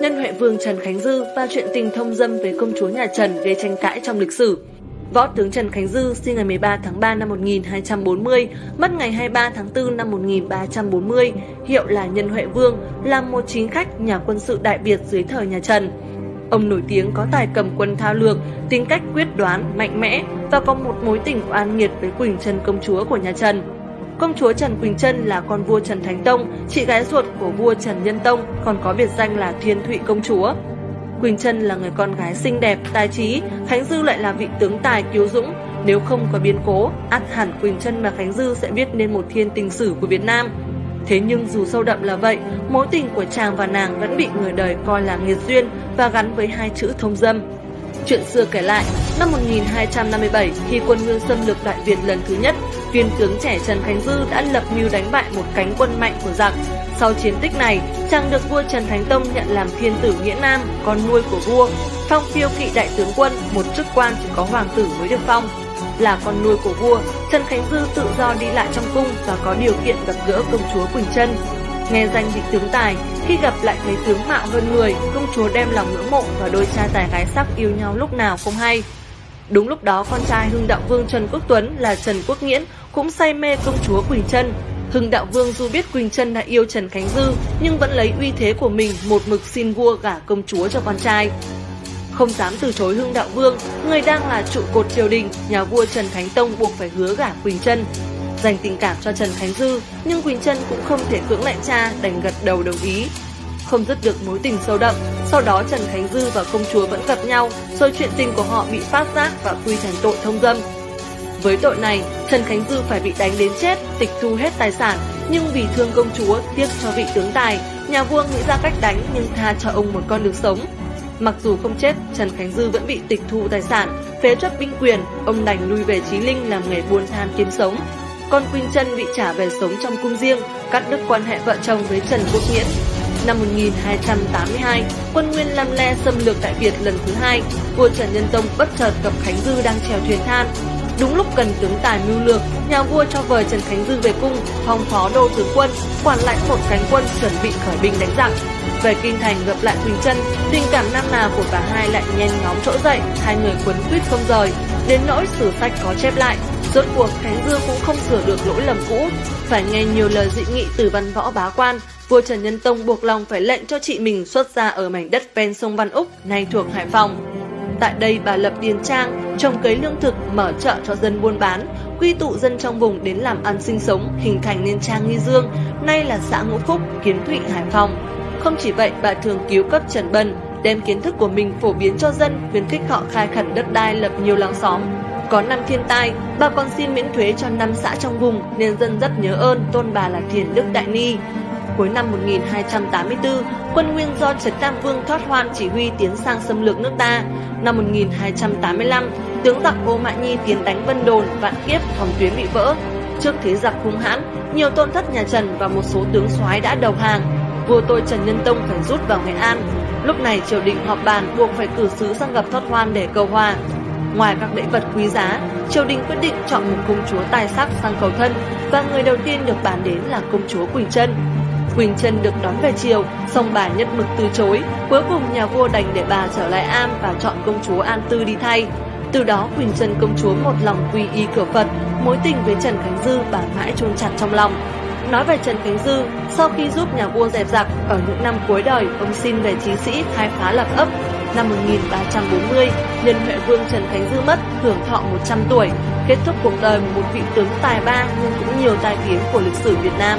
Nhân Huệ Vương Trần Khánh Dư và chuyện tình thông dâm với công chúa nhà Trần gây tranh cãi trong lịch sử. Võ tướng Trần Khánh Dư sinh ngày 13 tháng 3 năm 1240, mất ngày 23 tháng 4 năm 1340, hiệu là Nhân Huệ Vương, là một chính khách nhà quân sự Đại Việt dưới thời nhà Trần. Ông nổi tiếng có tài cầm quân thao lược, tính cách quyết đoán, mạnh mẽ và có một mối tình oan nghiệt với Quỳnh Trân công chúa của nhà Trần. Công chúa Trần Quỳnh Trân là con vua Trần Thánh Tông, chị gái ruột của vua Trần Nhân Tông, còn có biệt danh là Thiên Thụy công chúa. Quỳnh Trân là người con gái xinh đẹp, tài trí, Khánh Dư lại là vị tướng tài kiêu dũng. Nếu không có biến cố, ắt hẳn Quỳnh Trân và Khánh Dư sẽ viết nên một thiên tình sử của Việt Nam. Thế nhưng dù sâu đậm là vậy, mối tình của chàng và nàng vẫn bị người đời coi là nghiệt duyên và gắn với hai chữ thông dâm. Chuyện xưa kể lại, năm 1257 khi quân Nguyên xâm lược Đại Việt lần thứ nhất, viên tướng trẻ Trần Khánh Dư đã lập mưu đánh bại một cánh quân mạnh của giặc. Sau chiến tích này, chàng được vua Trần Thánh Tông nhận làm thiên tử Nghĩa Nam, con nuôi của vua, phong phiêu kỵ đại tướng quân, một chức quan chỉ có hoàng tử mới được phong. Là con nuôi của vua, Trần Khánh Dư tự do đi lại trong cung và có điều kiện gặp gỡ công chúa Quỳnh Trân. Nghe danh vị tướng tài, khi gặp lại thấy tướng mạo hơn người, công chúa đem lòng ngưỡng mộ và đôi trai tài gái sắc yêu nhau lúc nào không hay. Đúng lúc đó con trai Hưng Đạo Vương Trần Quốc Tuấn là Trần Quốc Nghiễn cũng say mê công chúa Quỳnh Trân. Hưng Đạo Vương dù biết Quỳnh Trân đã yêu Trần Khánh Dư nhưng vẫn lấy uy thế của mình một mực xin vua gả công chúa cho con trai. Không dám từ chối Hưng Đạo Vương, người đang là trụ cột triều đình, nhà vua Trần Thánh Tông buộc phải hứa gả Quỳnh Trân. Dành tình cảm cho Trần Khánh Dư, nhưng Quỳnh Trân cũng không thể cưỡng lại cha, đành gật đầu đồng ý. Không dứt được mối tình sâu đậm, sau đó Trần Khánh Dư và công chúa vẫn gặp nhau, rồi chuyện tình của họ bị phát giác và quy thành tội thông dâm. Với tội này, Trần Khánh Dư phải bị đánh đến chết, tịch thu hết tài sản, nhưng vì thương công chúa, tiếc cho vị tướng tài, nhà vua nghĩ ra cách đánh nhưng tha cho ông một con đường sống. Mặc dù không chết, Trần Khánh Dư vẫn bị tịch thu tài sản, phế truất binh quyền, ông đành lui về Chí Linh làm nghề buôn than kiếm sống. Con Quỳnh Trân bị trả về sống trong cung riêng, cắt đứt quan hệ vợ chồng với Trần Quốc Nghiễn. Năm 1282, quân Nguyên Lam Le xâm lược tại Việt lần thứ hai, vua Trần Nhân Tông bất chợt gặp Khánh Dư đang chèo thuyền than. Đúng lúc cần tướng tài mưu lược, nhà vua cho vời Trần Khánh Dư về cung, phong phó đô tướng quân, quản lãnh một cánh quân chuẩn bị khởi binh đánh giặc. Về kinh thành gặp lại Quỳnh Trân, tình cảm nam nào của cả hai lại nhen nhóm trỗi dậy, hai người quấn quýt không rời. Đến nỗi sử sách có chép lại, rốt cuộc Khánh Dư cũng không sửa được lỗi lầm cũ, phải nghe nhiều lời dị nghị từ văn võ bá quan, vua Trần Nhân Tông buộc lòng phải lệnh cho chị mình xuất ra ở mảnh đất ven sông Văn Úc, nay thuộc Hải Phòng. Tại đây bà lập điền trang, trồng cấy lương thực, mở chợ cho dân buôn bán, quy tụ dân trong vùng đến làm ăn sinh sống, hình thành nên trang Nghi Dương, nay là xã Ngũ Phúc, Kiến Thụy, Hải Phòng. Không chỉ vậy, bà thường cứu cấp Trần Bân, đem kiến thức của mình phổ biến cho dân, khuyến khích họ khai khẩn đất đai lập nhiều làng xóm. Có năm thiên tai, bà còn xin miễn thuế cho năm xã trong vùng nên dân rất nhớ ơn tôn bà là Thiền Đức Đại Ni. Cuối năm 1284, quân Nguyên do Trấn Nam Vương thoát hoan chỉ huy tiến sang xâm lược nước ta. Năm 1285, tướng giặc Ô Mã Nhi tiến đánh Vân Đồn, Vạn Kiếp, phòng tuyến bị vỡ. Trước thế giặc hung hãn, nhiều tôn thất nhà Trần và một số tướng soái đã đầu hàng. Vua tôi Trần Nhân Tông phải rút vào Nghệ An. Lúc này triều đình họp bàn buộc phải cử sứ sang gặp thoát hoan để cầu hòa. Ngoài các lễ vật quý giá, triều đình quyết định chọn một công chúa tài sắc sang cầu thân và người đầu tiên được bàn đến là công chúa Quỳnh Trân. Quỳnh Trân được đón về chiều, song bà nhất mực từ chối. Cuối cùng nhà vua đành để bà trở lại am và chọn công chúa An Tư đi thay. Từ đó Quỳnh Trân công chúa một lòng quy y cửa Phật, mối tình với Trần Khánh Dư bà mãi chôn chặt trong lòng. Nói về Trần Khánh Dư, sau khi giúp nhà vua dẹp giặc, ở những năm cuối đời, ông xin về chí sĩ khai phá lập ấp. Năm 1340, nhân Huệ Vương Trần Khánh Dư mất, hưởng thọ 100 tuổi, kết thúc cuộc đời một vị tướng tài ba nhưng cũng nhiều tai tiếng của lịch sử Việt Nam.